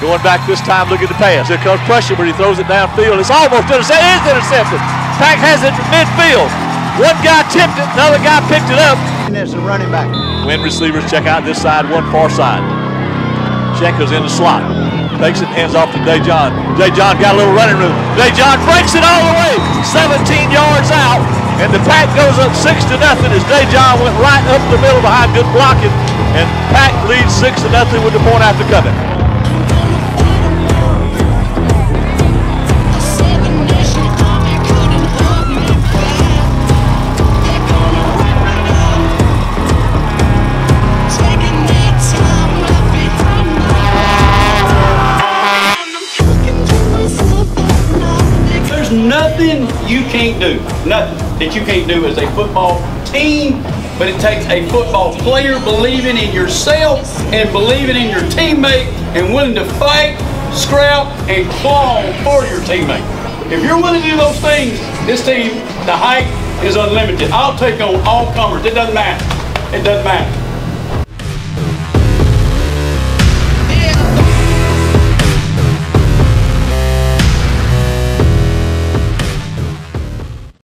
Going back this time, look at the pass. Here comes pressure, but he throws it downfield. It's almost intercepted. It is intercepted. Pack has it midfield. One guy tipped it, another guy picked it up. And there's a running back. When receivers check out this side, one far side. Check goes in the slot. Takes it, hands off to Dejon. Dejon got a little running room. Dejon breaks it all the way, 17 yards out, and the pack goes up six to nothing as Dejon went right up the middle behind good blocking, and Pack leads six to nothing with the point after coming. Nothing you can't do, nothing that you can't do as a football team, but it takes a football player believing in yourself and believing in your teammate and willing to fight, scrap, and claw for your teammate. If you're willing to do those things, this team, the height is unlimited. I'll take on all comers. It doesn't matter. It doesn't matter.